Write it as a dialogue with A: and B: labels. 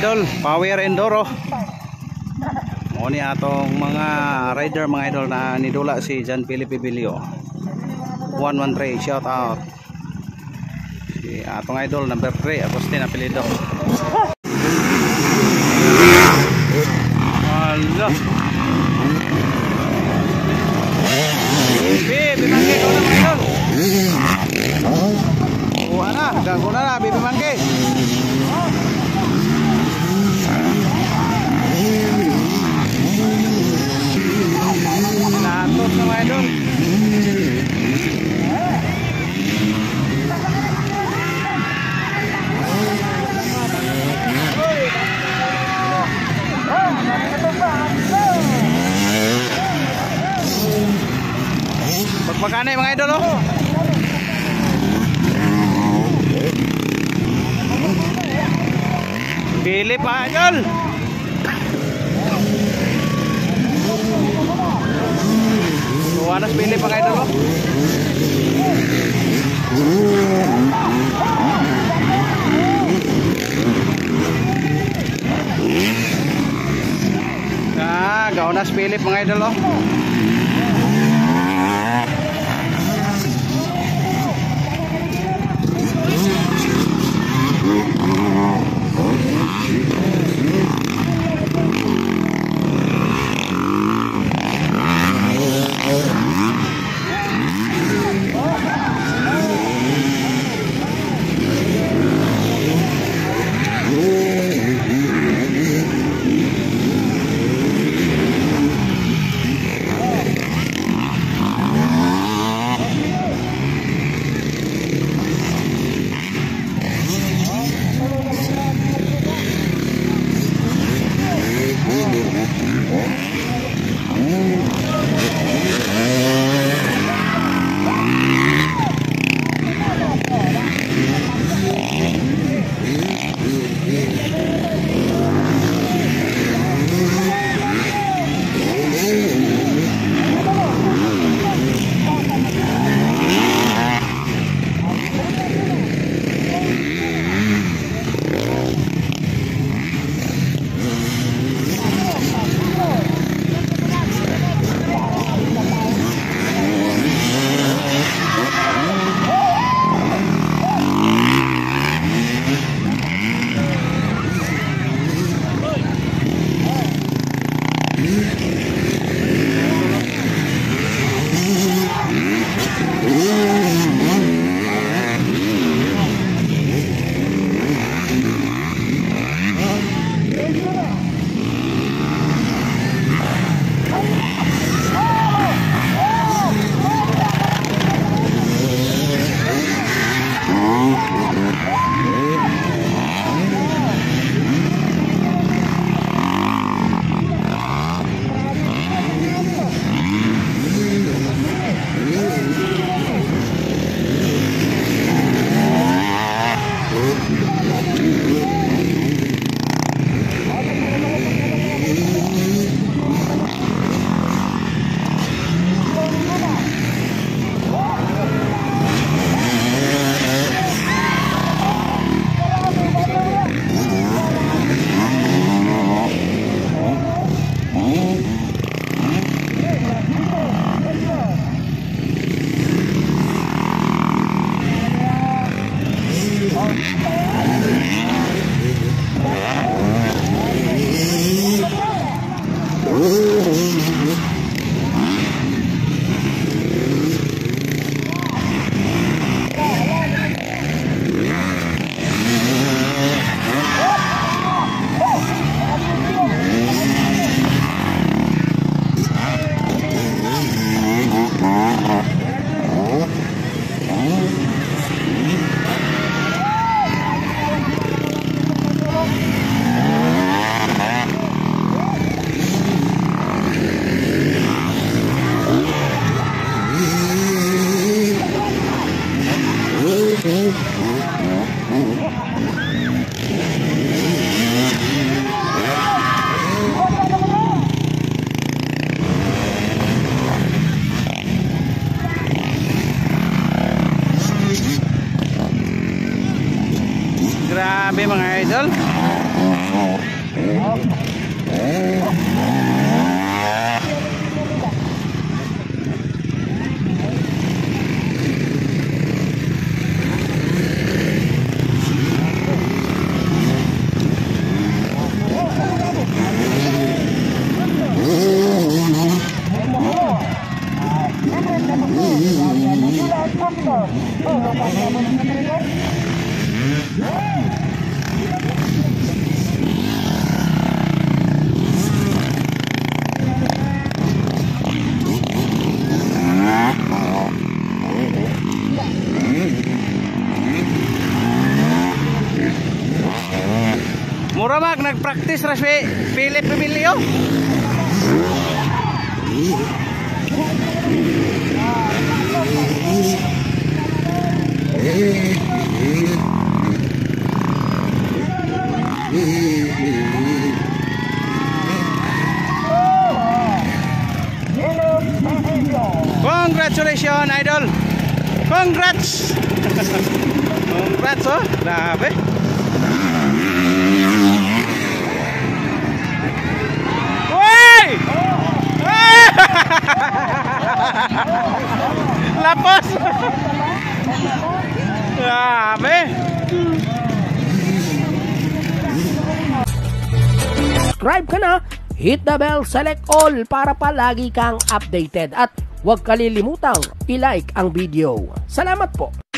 A: idol power enduro. Mo ni atong mga rider mga idol na nidula si John Felipe Bilio 113 shout out. Si atong idol number 3 Agustin Apelido. Allah Bibi mangke ko na mga idol. Kuha na, gago na na, bibi mangke ngoài luôn Magkano mga idol oh? Bili pa idol! panas ba yung pangaitan? Ah, gaunas Philip mga idol oh. Mm-hmm. Grabe mga idol. Oh, Murabag, nag-practice na si Philip Emilio. Congratulations, idol! Congrats! Congrats, oh! Grabe! Uy! Lapos! Grabe!
B: subscribe ka na, hit the bell, select all para palagi kang updated at huwag kalilimutang i-like ang video. Salamat po!